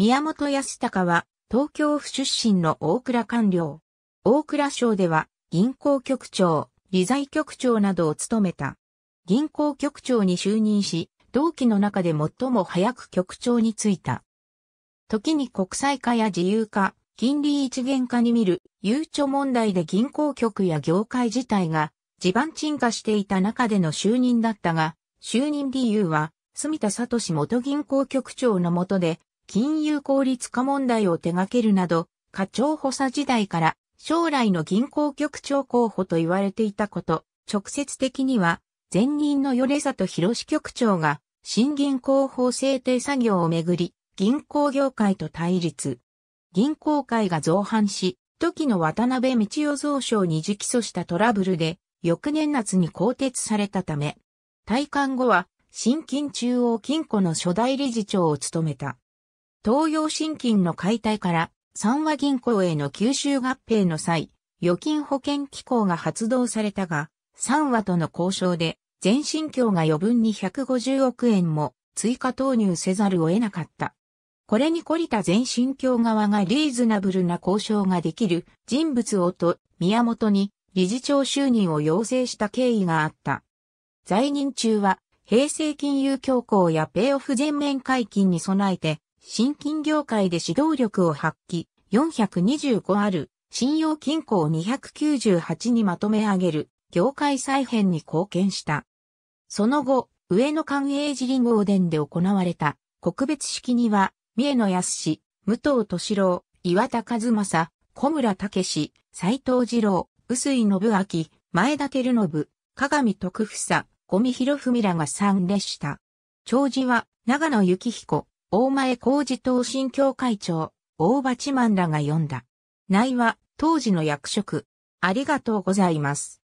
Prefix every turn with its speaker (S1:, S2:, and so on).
S1: 宮本康隆は東京府出身の大蔵官僚。大蔵省では銀行局長、理財局長などを務めた。銀行局長に就任し、同期の中で最も早く局長に就いた。時に国際化や自由化、金利一元化に見る、悠長問題で銀行局や業界自体が地盤沈下していた中での就任だったが、就任理由は、住田聡元銀行局長の下で、金融効率化問題を手掛けるなど、課長補佐時代から将来の銀行局長候補と言われていたこと、直接的には、前任の米里博士局長が、新銀行法制定作業をめぐり、銀行業界と対立。銀行界が造反し、時の渡辺道代蔵省に直訴したトラブルで、翌年夏に更迭されたため、退官後は、新金中央金庫の初代理事長を務めた。東洋新金の解体から三和銀行への吸収合併の際、預金保険機構が発動されたが、三和との交渉で、全新協が余分に150億円も追加投入せざるを得なかった。これに懲りた全新協側がリーズナブルな交渉ができる人物をと宮本に理事長就任を要請した経緯があった。在任中は平成金融強行やペイオフ全面解禁に備えて新金業界で指導力を発揮、425ある信用金庫を298にまとめ上げる業界再編に貢献した。その後、上野関営寺林号殿で行われた国別式には、三重野康、武藤敏郎、岩田和正、小村武史、斎藤二郎、臼井信明、前田照信、鏡徳房、小見博文らが参列した。長寿は、長野幸彦、大前工事等新協会長、大場地万らが読んだ。内は、当時の役職。ありがとうございます。